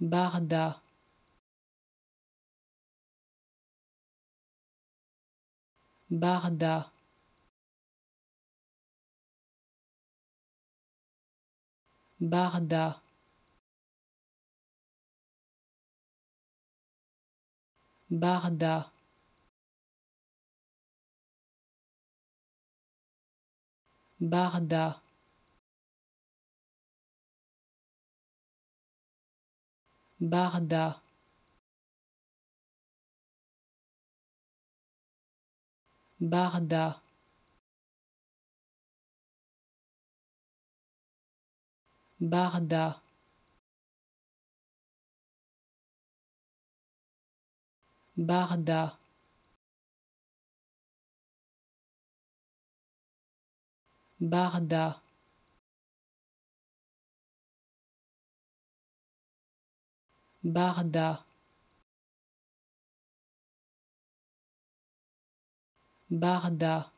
Barda. Barda. Barda. Barda. Barda Barda. Barda. Barda. Barda. Barda Barda. Barda